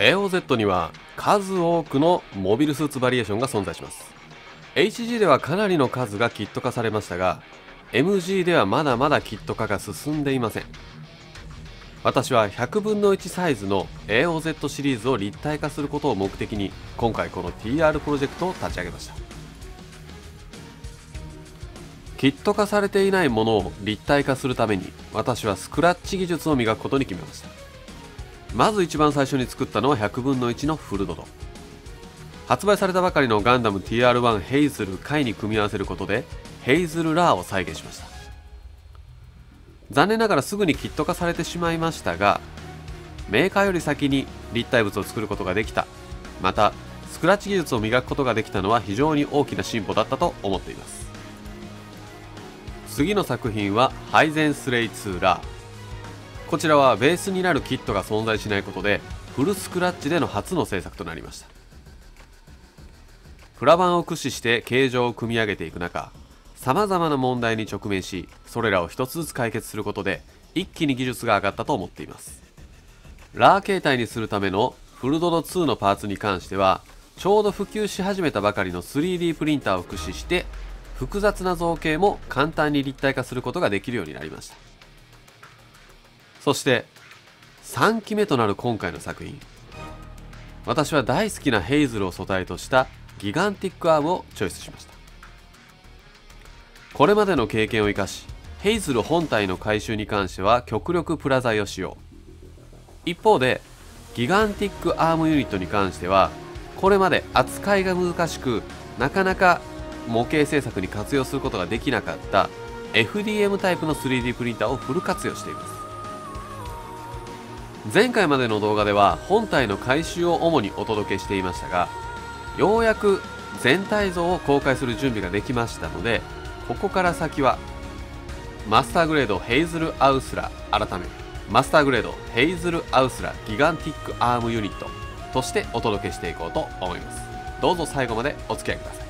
AOZ には数多くのモビルスーツバリエーションが存在します。HG ではかなりの数がキット化されましたが MG ではまだまだキット化が進んでいません。私は100分の1サイズの AOZ シリーズを立体化することを目的に今回この TR プロジェクトを立ち上げました。キット化されていないものを立体化するために私はスクラッチ技術を磨くことに決めました。まず一番最初に作ったのは100分の1のフルドド。発売されたばかりのガンダム TR1 ヘイズル回に組み合わせることでヘイズルラーを再現しました。残念ながらすぐにキット化されてしまいましたがメーカーより先に立体物を作ることができた。またスクラッチ技術を磨くことができたのは非常に大きな進歩だったと思っています。次の作品はハイゼンスレイ2ラー。こちらはベースになるキットが存在しないことでフルスクラッチでの初の制作となりました。プラ板を駆使して形状を組み上げていく中さまざまな問題に直面しそれらを一つずつ解決することで一気に技術が上がったと思っています。ラー形態にするためのフルドド2のパーツに関してはちょうど普及し始めたばかりの 3D プリンターを駆使して複雑な造形も簡単に立体化することができるようになりました。そして3期目となる今回の作品。私は大好きなヘイズルを素体としたギガンティックアームをチョイスしました。これまでの経験を生かしヘイズル本体の回収に関しては極力プラ材を使用。一方でギガンティックアームユニットに関してはこれまで扱いが難しくなかなか模型制作に活用することができなかった FDM タイプの 3D プリンターをフル活用しています。前回までの動画では本体の回収を主にお届けしていましたがようやく全体像を公開する準備ができましたのでここから先はマスターグレードヘイズル・アウスラ改めマスターグレードヘイズル・アウスラギガンティックアームユニットとしてお届けしていこうと思います。どうぞ最後までお付き合いください。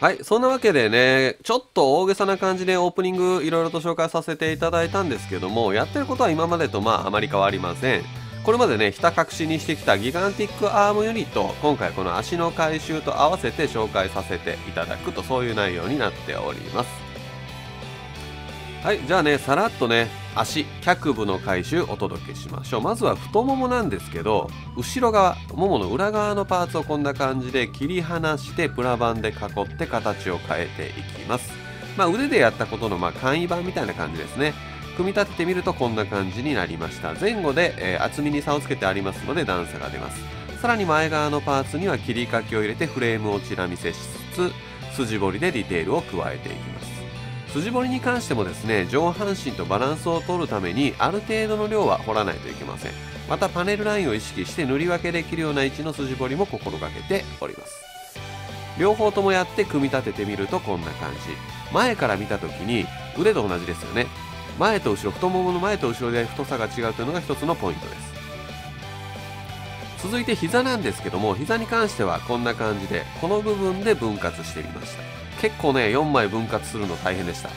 はい、そんなわけでね、ちょっと大げさな感じでオープニングいろいろと紹介させていただいたんですけども、やってることは今までとまああまり変わりません。これまでね、ひた隠しにしてきたギガンティックアームユニット、今回この足の回収と合わせて紹介させていただくと、そういう内容になっております。はい、じゃあね、さらっとね、足脚部の回収お届けしましょう。まずは太ももなんですけど後ろ側ももの裏側のパーツをこんな感じで切り離してプラ板で囲って形を変えていきます。まあ、腕でやったことのまあ簡易版みたいな感じですね。組み立ててみるとこんな感じになりました。前後で、えー、厚みに差をつけてありますので段差が出ます。さらに前側のパーツには切り欠きを入れてフレームをチラ見せしつつ筋彫りでディテールを加えていきます。筋彫りに関してもですね上半身とバランスを取るためにある程度の量は彫らないといけません。またパネルラインを意識して塗り分けできるような位置の筋彫りも心がけております。両方ともやって組み立ててみるとこんな感じ。前から見た時に腕と同じですよね。前と後ろ太ももの前と後ろで太さが違うというのが一つのポイントです。続いて膝なんですけども膝に関してはこんな感じでこの部分で分割してみました。結構ね4枚分割するの大変でした。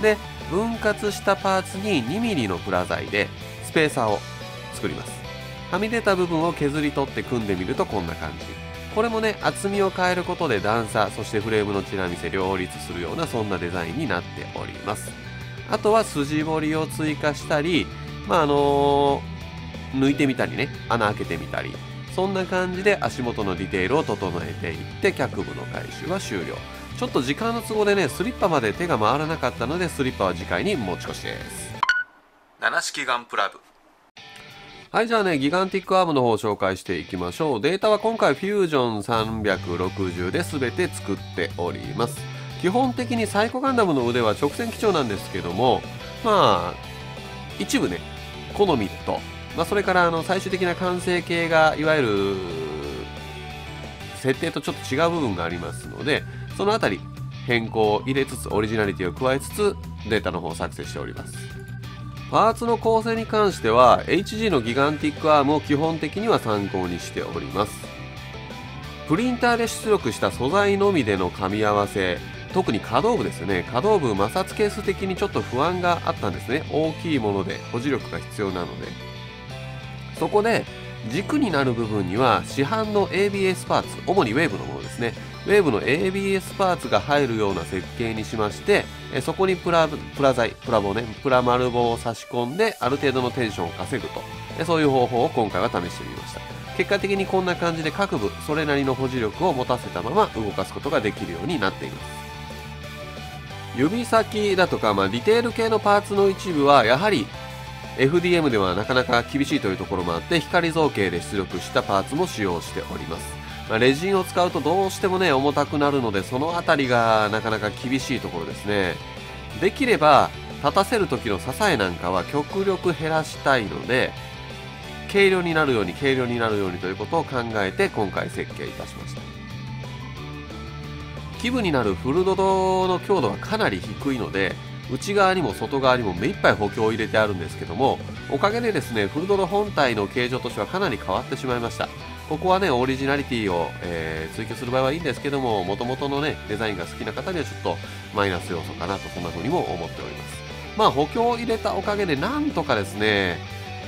で分割したパーツに 2mm のプラ材でスペーサーを作ります。はみ出た部分を削り取って組んでみるとこんな感じ。これもね厚みを変えることで段差そしてフレームのチラ見せ両立するようなそんなデザインになっております。あとは筋彫りを追加したりまああのー、抜いてみたりね穴開けてみたり。そんな感じで足元のディテールを整えていって脚部の回収は終了。ちょっと時間の都合でねスリッパまで手が回らなかったのでスリッパは次回に持ち越しです。七式ガンプラブ。はいじゃあねギガンティックアームの方を紹介していきましょう。データは今回フュージョン360で全て作っております。基本的にサイコガンダムの腕は直線基調なんですけどもまあ一部ねコノミット。まあ、それからあの最終的な完成形がいわゆる設定とちょっと違う部分がありますのでそのあたり変更を入れつつオリジナリティを加えつつデータの方を作成しております。パーツの構成に関しては HG のギガンティックアームを基本的には参考にしております。プリンターで出力した素材のみでの噛み合わせ特に可動部ですよね。可動部摩擦係数的にちょっと不安があったんですね。大きいもので保持力が必要なので。そこで軸になる部分には市販の ABS パーツ主にウェーブのものですね。ウェーブの ABS パーツが入るような設計にしましてそこにプラプラ材プラ棒ねプラ丸棒を差し込んである程度のテンションを稼ぐと。そういう方法を今回は試してみました。結果的にこんな感じで各部それなりの保持力を持たせたまま動かすことができるようになっています。指先だとか、まあ、ディテール系のパーツの一部はやはり FDM ではなかなか厳しいというところもあって光造形で出力したパーツも使用しております、まあ、レジンを使うとどうしてもね重たくなるのでその辺りがなかなか厳しいところですね。できれば立たせる時の支えなんかは極力減らしたいので軽量になるように軽量になるようにということを考えて今回設計いたしました。基部になるフルドドの強度はかなり低いので内側にも外側にも目いっぱい補強を入れてあるんですけどもおかげでですねフルドド本体の形状としてはかなり変わってしまいました。ここはねオリジナリティを、えー、追求する場合はいいんですけどももともとのねデザインが好きな方にはちょっとマイナス要素かなとそんな風にも思っております。まあ補強を入れたおかげでなんとかですね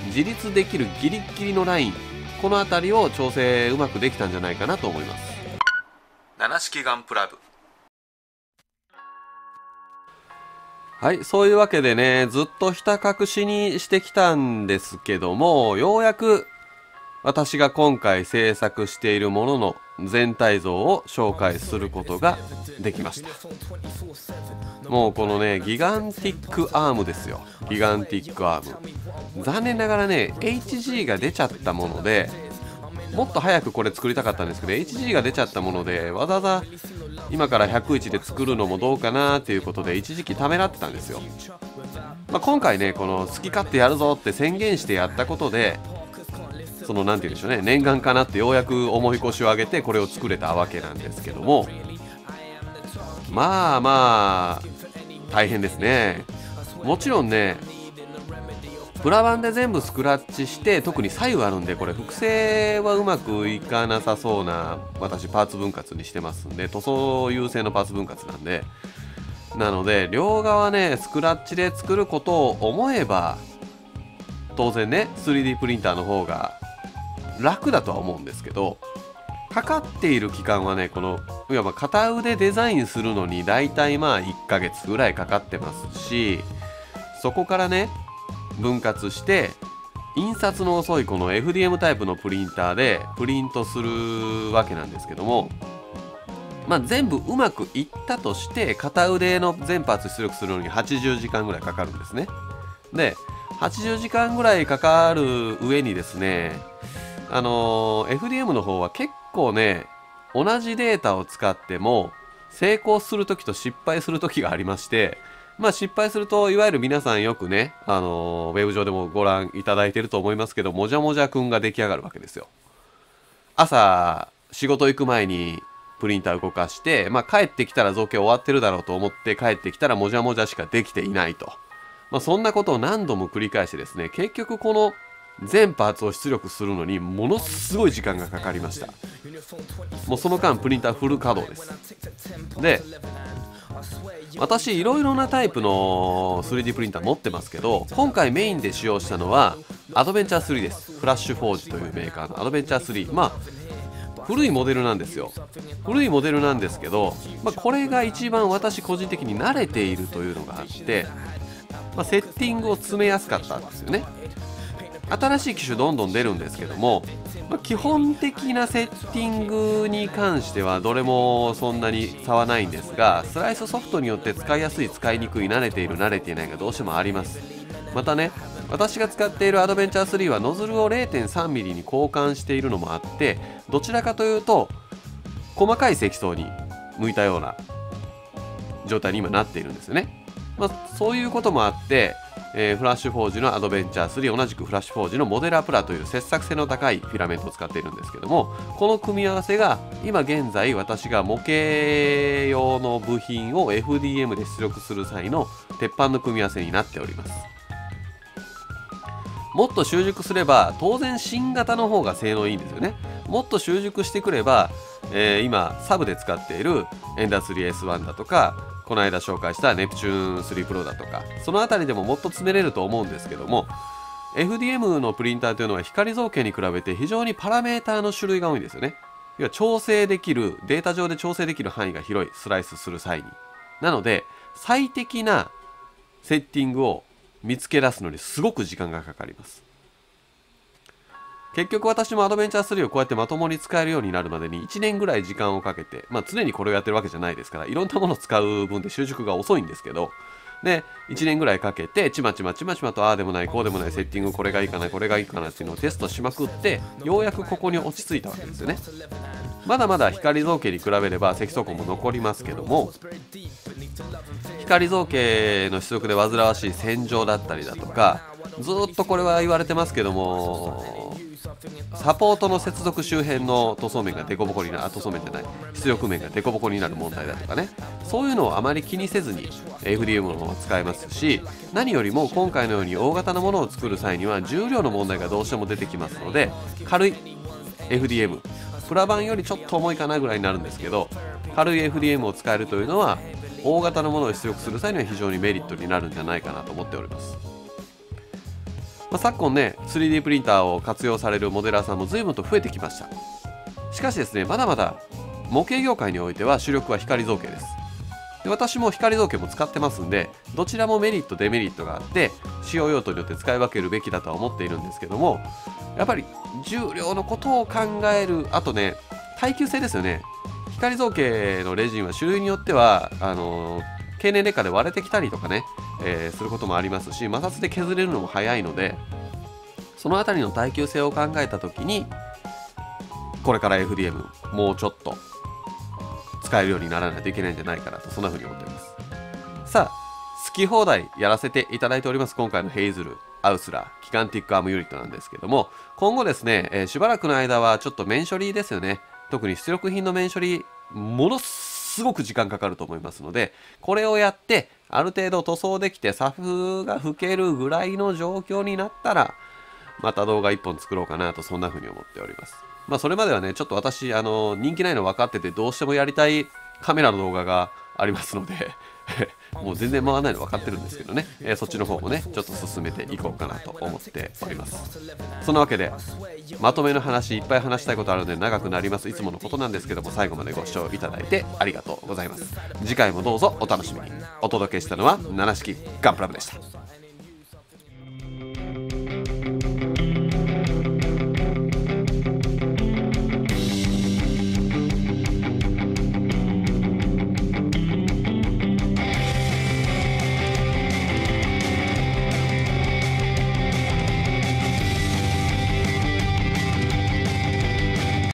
自立できるギリギリのラインこの辺りを調整うまくできたんじゃないかなと思います。七式ガンプラ部はいそういうわけでねずっとひた隠しにしてきたんですけどもようやく私が今回制作しているものの全体像を紹介することができました。もうこのねギガンティックアームですよ。ギガンティックアーム。残念ながらね HG が出ちゃったものでもっと早くこれ作りたかったんですけど HG が出ちゃったものでわざわざ今から101で作るのもどうかなっていうことで一時期ためらってたんですよ、まあ、今回ねこの好き勝手やるぞって宣言してやったことでその何て言うんでしょうね念願かなってようやく重い腰を上げてこれを作れたわけなんですけども。まあまあ大変ですね。もちろんねプラ板で全部スクラッチして特に左右あるんでこれ複製はうまくいかなさそうな私パーツ分割にしてますんで塗装優先のパーツ分割なんで。なので両側ねスクラッチで作ることを思えば当然ね 3D プリンターの方が楽だとは思うんですけどかかっている期間はねこのいわば片腕デザインするのに大体まあ1ヶ月ぐらいかかってますしそこからね分割して印刷の遅いこの FDM タイプのプリンターでプリントするわけなんですけどもまあ全部うまくいったとして片腕の全パーツ出力するのに80時間ぐらいかかるんですね。で80時間ぐらいかかる上にですねあのー、FDM の方は結構ね同じデータを使っても成功する時と失敗する時がありましてまあ失敗すると、いわゆる皆さんよくね、あのウェブ上でもご覧いただいてると思いますけど、もじゃもじゃくんが出来上がるわけですよ。朝、仕事行く前にプリンター動かして、まあ帰ってきたら造形終わってるだろうと思って帰ってきたらもじゃもじゃしかできていないと。まあそんなことを何度も繰り返してですね、結局この全パーツを出力するのにものすごい時間がかかりました。もうその間プリンターフル稼働です。で私いろいろなタイプの 3D プリンター持ってますけど今回メインで使用したのはアドベンチャー3です。フラッシュフォージというメーカーの。アドベンチャー3まあ古いモデルなんですよ。古いモデルなんですけど、まあ、これが一番私個人的に慣れているというのがあって、まあ、セッティングを詰めやすかったんですよね。新しい機種どんどん出るんですけども、まあ、基本的なセッティングに関してはどれもそんなに差はないんですがスライスソフトによって使いやすい使いにくい慣れている慣れていないがどうしてもあります。またね私が使っているアドベンチャー3はノズルを 0.3mm に交換しているのもあってどちらかというと細かい積層に向いたような状態に今なっているんですよね。まあ、そういうこともあって、えーフラッシュフォージのアドベンチャー3同じくフラッシュフォージのモデラープラという切削性の高いフィラメントを使っているんですけどもこの組み合わせが今現在私が模型用の部品を FDM で出力する際の鉄板の組み合わせになっております。もっと習熟すれば当然新型の方が性能いいんですよね。もっと習熟してくれば、えー今サブで使っているエンダー 3S1 だとかこの間紹介したネプチューン3 Pro だとかそのあたりでももっと詰めれると思うんですけども FDM のプリンターというのは光造形に比べて非常にパラメーターの種類が多いんですよね。要は調整できるデータ上で調整できる範囲が広いスライスする際に。なので最適なセッティングを見つけ出すのにすごく時間がかかります。結局私もアドベンチャー3をこうやってまともに使えるようになるまでに1年ぐらい時間をかけてまあ常にこれをやってるわけじゃないですからいろんなものを使う分で習熟が遅いんですけどで1年ぐらいかけてちまちまちまちまとああでもないこうでもないセッティングこれがいいかなこれがいいかなっていうのをテストしまくってようやくここに落ち着いたわけですよね。まだまだ光造形に比べれば積層根も残りますけども光造形の出力で煩わしい洗浄だったりだとかずっとこれは言われてますけどもサポートの接続周辺の塗装面が凸凹になる塗装面じゃない。出力面が凸凹になる問題だとかね。そういうのをあまり気にせずに FDM のまま使えますし何よりも今回のように大型のものを作る際には重量の問題がどうしても出てきますので軽い FDM プラ板よりちょっと重いかなぐらいになるんですけど軽い FDM を使えるというのは大型のものを出力する際には非常にメリットになるんじゃないかなと思っております、まあ、昨今ね 3D プリンターを活用されるモデラーさんも随分と増えてきました。しかしですねまだまだ模型業界においては主力は光造形です。で私も光造形も使ってますんでどちらもメリットデメリットがあって使用用途によって使い分けるべきだとは思っているんですけどもやっぱり重量のことを考えるあとね耐久性ですよね。光造形のレジンは種類によってはあの経年劣化で割れてきたりとかね、えーすることもありますし摩擦で削れるのも早いのでそのあたりの耐久性を考えた時にこれから FDM もうちょっと使えるようにならないといけないんじゃないかなとそんな風に思っています。さあ好き放題やらせていただいております今回のヘイズルアウスラーキカンティックアームユニットなんですけども今後ですね、えーしばらくの間はちょっと面処理ですよね。特に出力品の面処理ものすすごく時間かかると思いますのでこれをやってある程度塗装できてサフが吹けるぐらいの状況になったらまた動画1本作ろうかなとそんな風に思っております。まあそれまではねちょっと私あの人気ないの分かっててどうしてもやりたいカメラの動画がありますので もう全然回らないの分かってるんですけどね、えーそっちの方もねちょっと進めていこうかなと思っております。そんなわけでまとめの話いっぱい話したいことあるので長くなります。いつものことなんですけども最後までご視聴いただいてありがとうございます。次回もどうぞお楽しみに。お届けしたのは七式ガンプラブでした。